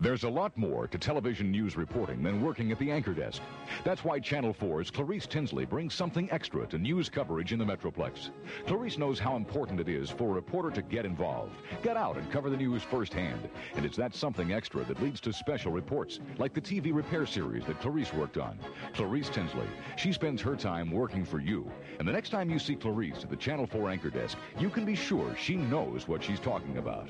There's a lot more to television news reporting than working at the anchor desk. That's why Channel 4's Clarice Tinsley brings something extra to news coverage in the Metroplex. Clarice knows how important it is for a reporter to get involved, get out and cover the news firsthand. And it's that something extra that leads to special reports, like the TV repair series that Clarice worked on. Clarice Tinsley, she spends her time working for you. And the next time you see Clarice at the Channel 4 anchor desk, you can be sure she knows what she's talking about.